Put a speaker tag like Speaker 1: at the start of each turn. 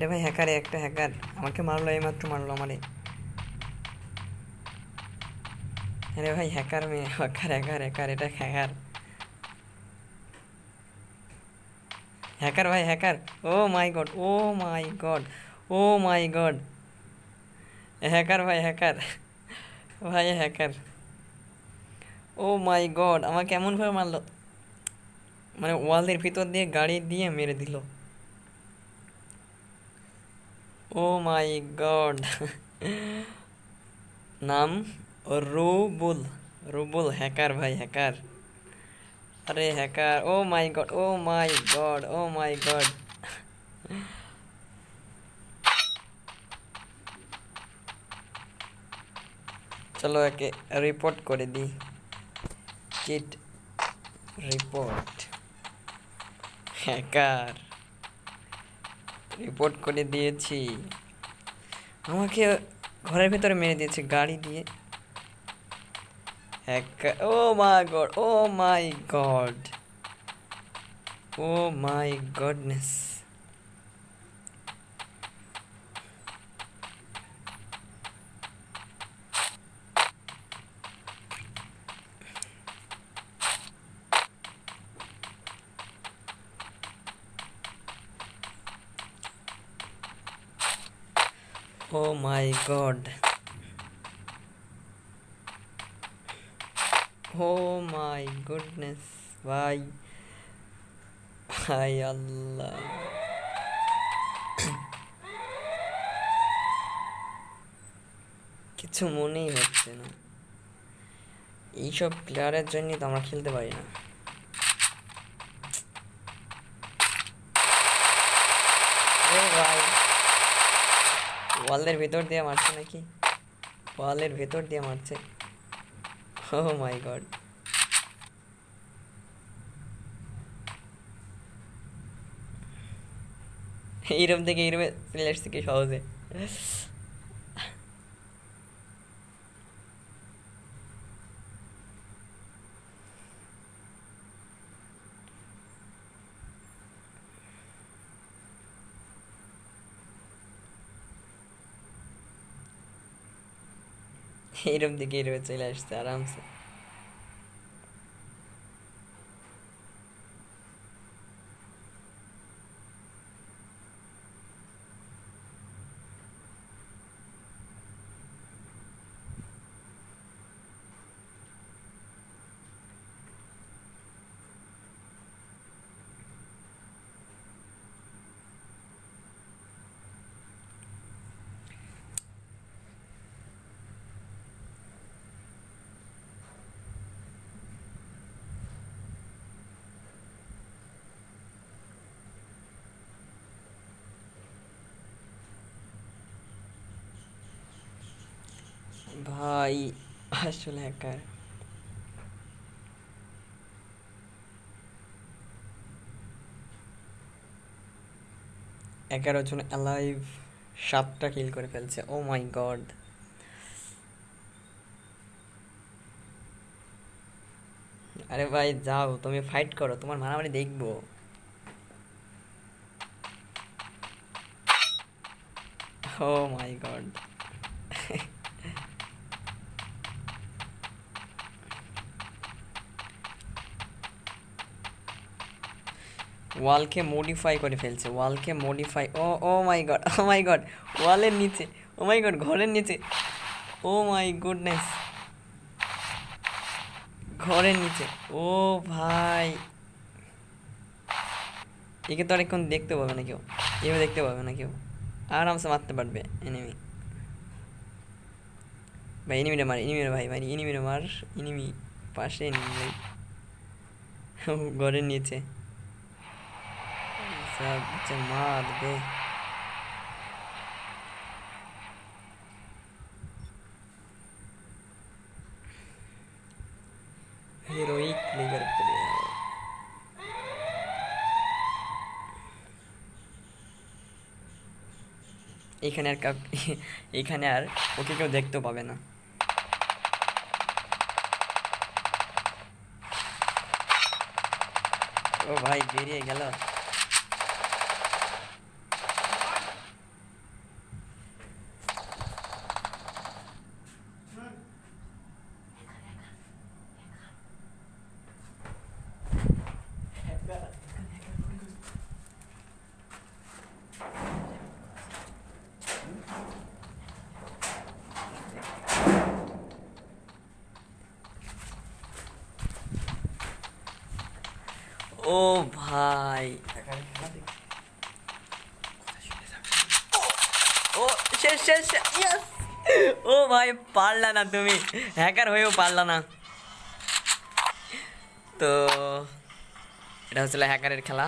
Speaker 1: রে ভাই, হ্যাকারে, একটা হ্যাকার। আমাকে মারলো এইমাত্র মারলো আমারে আরে ভাই, হ্যাকার মেয়ে, হ্যাকার হ্যাকার হ্যাকার, এটা হ্যাকার। হ্যাকার ভাই, hacker. Oh my god, oh my god, oh my god. Hacker ভাই হ্যাকার। ভাই, হ্যাকার। ও মাই গড, আমাকে এমনভাবে মারলো। মানে ওয়ালের ভিতর দিয়ে গাড়ি দিয়ে মেরে দিল। ও মাই গড নাম রুবুল রুবুল হ্যাকার ভাই, হ্যাকার। আরে hacker oh my god oh my god oh my god চলো একে রিপোর্ট করে দিই। Cheat report hacker. রিপোর্ট করে দিয়েছি। আমাকে ঘরের ভেতরে মেরে দিয়েছে, গাড়ি দিয়ে। ও my god, oh my god. Oh my goodness. Oh my god. Oh my goodness. ভাই ভাই আল্লাহ কিছু মনেই হচ্ছে না। এইসব প্লেয়ারের জন্যই তো আমরা খেলতে পারি না। ভাই ওয়ালের ভেতর দিয়ে মারছে নাকি? ওয়ালের ভেতর দিয়ে মারছে। ও মাই গড এইরকম থেকে এইরকম চলে থেকে সহজে? এইরকম দিকে এইরকম চলে ভাই, আসলে হ্যাকার এগারো জন অ্যালাইভ সাতটা কিল করে ফেলছে। ও মাই গড আরে ভাই, যাও, তুমি ফাইট করো, তোমার মারামারি দেখব। ও মাই গড ওয়ালকে মডিফাই করে ফেলছে, ওয়ালকে modify oh oh my god oh my god ওয়ালের নিচে, ও মাই গড ঘরের নিচে, ও মাই গুডনেস ঘরের নিচে, ও ভাই, একে তো অনেকক্ষণ দেখতে পাবে না কেউ এভাবে দেখতে পাবে না কেউ, আরামসে মারতে পারবে এনিমি ভাই এনিমিটা মার এনিমিটা ভাই ভাই এনিমিটা মার এনিমি পাশে এনিমি ভাই ঘরের নিচে सब जमात दे हीरोइक प्लेयर प्लेयर এখানে আর কাউ এখানে আর ওকে কেউ দেখতেও পাবে না ও ভাই বেরিয়ে গেল ও ভাই। ও, শেষ শেষ ও ভাই, পারলা না তুমি। হ্যাকার হয়েও পারলা না। তো, এটা হচ্ছিল হ্যাকারের খেলা।